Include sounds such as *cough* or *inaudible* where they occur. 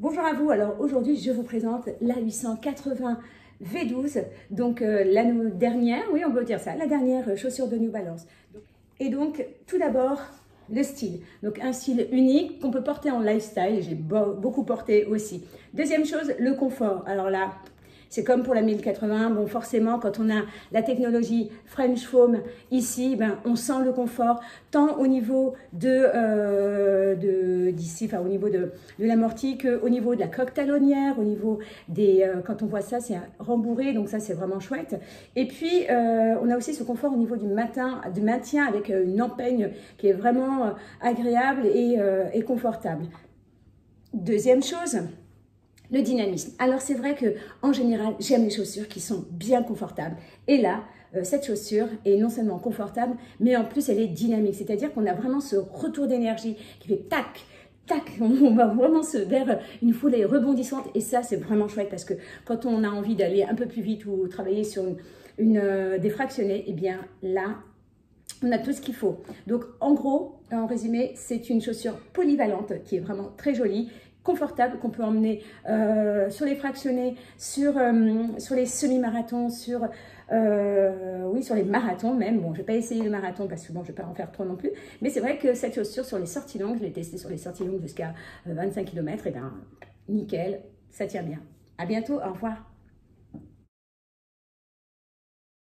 Bonjour à vous, alors aujourd'hui je vous présente la 880 V12, donc euh, l'année dernière, oui on peut dire ça, la dernière chaussure de New Balance. Et donc tout d'abord le style, donc un style unique qu'on peut porter en lifestyle, j'ai beaucoup porté aussi. Deuxième chose, le confort, alors là c'est comme pour la 1080, bon forcément quand on a la technologie French Foam ici, ben, on sent le confort tant au niveau de, euh, au niveau de, de l'amorti qu'au niveau de la coque talonnière, au niveau des, euh, quand on voit ça c'est rembourré, donc ça c'est vraiment chouette. Et puis euh, on a aussi ce confort au niveau du, matin, du maintien avec une empeigne qui est vraiment agréable et, et confortable. Deuxième chose, le dynamisme. Alors c'est vrai que en général, j'aime les chaussures qui sont bien confortables. Et là, euh, cette chaussure est non seulement confortable, mais en plus elle est dynamique. C'est-à-dire qu'on a vraiment ce retour d'énergie qui fait tac, tac, *laughs* on va vraiment se vers une foulée rebondissante et ça c'est vraiment chouette parce que quand on a envie d'aller un peu plus vite ou travailler sur une, une euh, défractionnée, eh bien là on a tout ce qu'il faut. Donc en gros, en résumé, c'est une chaussure polyvalente qui est vraiment très jolie qu'on peut emmener euh, sur les fractionnés, sur, euh, les semi-marathons, sur, euh, oui, sur les marathons même. Bon, je vais pas essayer le marathon parce que bon, je vais pas en faire trop non plus. Mais c'est vrai que cette chaussure sur les sorties longues, je l'ai testée sur les sorties longues jusqu'à 25 km, et bien nickel, ça tient bien. À bientôt, au revoir.